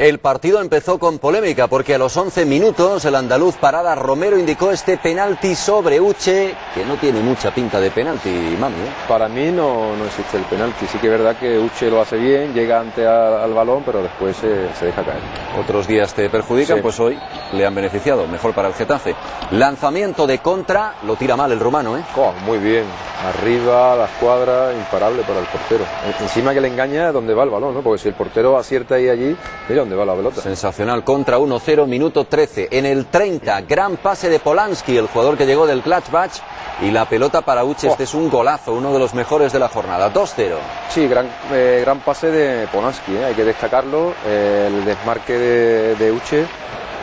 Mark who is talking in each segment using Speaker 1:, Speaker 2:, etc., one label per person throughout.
Speaker 1: El partido empezó con polémica porque a los 11 minutos el andaluz Parada Romero indicó este penalti sobre Uche, que no tiene mucha pinta de penalti, mami. ¿eh?
Speaker 2: Para mí no, no existe el penalti. Sí que es verdad que Uche lo hace bien, llega ante a- al balón, pero después se, se deja caer.
Speaker 1: Otros días te perjudican,
Speaker 2: Sí.
Speaker 1: pues hoy le han beneficiado. Mejor para el Getafe. Lanzamiento de contra, lo tira mal el rumano, ¿eh?
Speaker 2: Oh, muy bien. Arriba, la escuadra, imparable para el portero. En- Encima que le engaña donde va el balón, ¿no? Porque si el portero acierta ahí allí, mira dónde va la pelota.
Speaker 1: Sensacional contra 1-0, minuto 13. En el 30, gran pase de Polanski, el jugador que llegó del Gladbach. Y la pelota para Uche,
Speaker 2: Oh.
Speaker 1: este es un golazo, uno de los mejores de la jornada. 2-0.
Speaker 2: Sí, gran, eh, gran pase de Polanski, ¿eh? hay que destacarlo. eh, el desmarque de, de Uche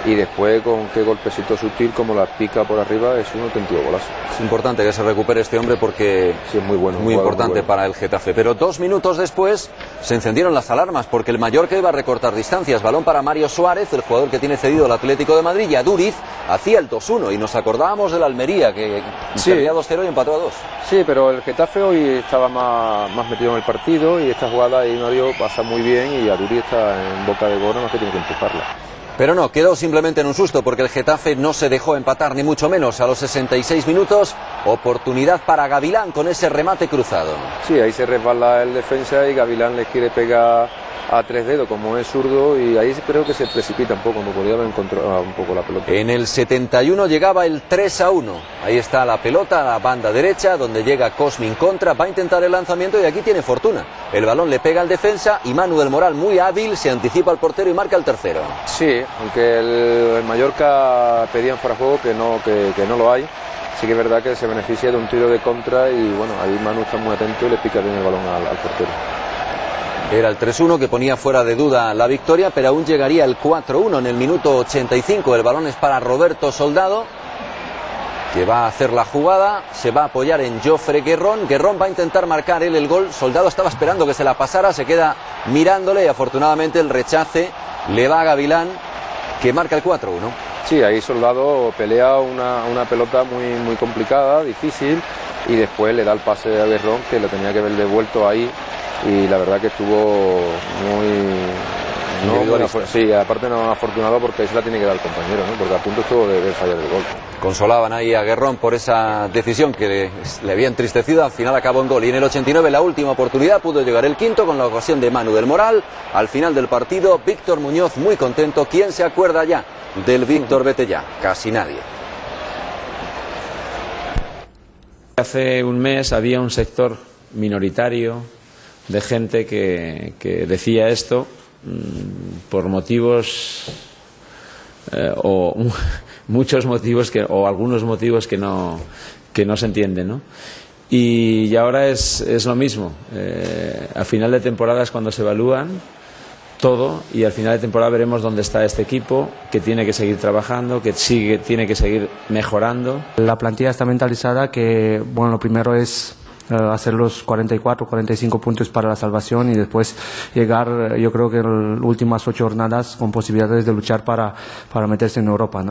Speaker 2: y después con qué golpecito sutil como la pica por arriba es un auténtico golazo.
Speaker 1: Es importante que se recupere este hombre porque
Speaker 2: Sí, es muy bueno.
Speaker 1: muy importante
Speaker 2: bueno.
Speaker 1: para el Getafe. Pero dos minutos después se encendieron las alarmas porque el Mallorca iba a recortar distancias. Balón para Mario Suárez, el jugador que tiene cedido el Atlético de Madrid, y a Duriz hacía el 2-1. Y nos acordábamos del Almería, que
Speaker 2: Sí.
Speaker 1: perdía 2-0 y empató a 2.
Speaker 2: Sí, pero el Getafe hoy estaba más, más metido en el partido y esta jugada ahí Mario pasa muy bien y Aduri está en boca de gol, no más que tiene que empujarla.
Speaker 1: Pero no, quedó simplemente en un susto porque el Getafe no se dejó empatar ni mucho menos. A los 66 minutos, oportunidad para Gavilán con ese remate cruzado.
Speaker 2: Sí, ahí se resbala el defensa y Gavilán le quiere pegar a tres dedos como es zurdo y ahí creo que se precipita un poco, no podía haber encontrado un poco la pelota.
Speaker 1: En el 71 llegaba el 3 a 1. Ahí está la pelota, la banda derecha, donde llega Cosmin contra, va a intentar el lanzamiento y aquí tiene fortuna. El balón le pega al defensa y Manu del Moral, muy hábil, se anticipa al portero y marca el tercero.
Speaker 2: Sí, aunque el, el Mallorca pedía en fuera juego que no, que, que no lo hay, sí que es verdad que se beneficia de un tiro de contra y bueno, ahí Manu está muy atento y le pica bien el balón al, al portero.
Speaker 1: Era el 3-1 que ponía fuera de duda la victoria, pero aún llegaría el 4-1 en el minuto 85. El balón es para Roberto Soldado, que va a hacer la jugada, se va a apoyar en Joffre Guerrón. Guerrón va a intentar marcar él el gol. Soldado estaba esperando que se la pasara, se queda mirándole y afortunadamente el rechace le va a Gavilán, que marca el 4-1.
Speaker 2: Sí, ahí Soldado pelea una, una pelota muy, muy complicada, difícil, y después le da el pase a Guerrón que lo tenía que haber devuelto ahí, y la verdad que estuvo muy... No, sí, aparte no afortunado porque ahí se la tiene que dar el compañero, ¿no? porque a punto estuvo de, de fallar el gol.
Speaker 1: Consolaban ahí a Guerrón por esa decisión que le, le había entristecido. Al final acabó en gol. Y en el 89, la última oportunidad, pudo llegar el quinto con la ocasión de Manu del Moral. Al final del partido, Víctor Muñoz muy contento. ¿Quién se acuerda ya del Víctor ya? Casi nadie.
Speaker 3: Hace un mes había un sector minoritario de gente que, que decía esto mm, por motivos eh, o muchos motivos que, o algunos motivos que no, que no se entienden. ¿no? Y, y ahora es, es lo mismo. Eh, a final de temporada es cuando se evalúan todo y al final de temporada veremos dónde está este equipo, que tiene que seguir trabajando, que sigue, tiene que seguir mejorando.
Speaker 4: La plantilla está mentalizada que, bueno, lo primero es hacer los 44, 45 puntos para la salvación y después llegar, eh, yo creo que en las últimas ocho jornadas con posibilidades de luchar para, para meterse en Europa.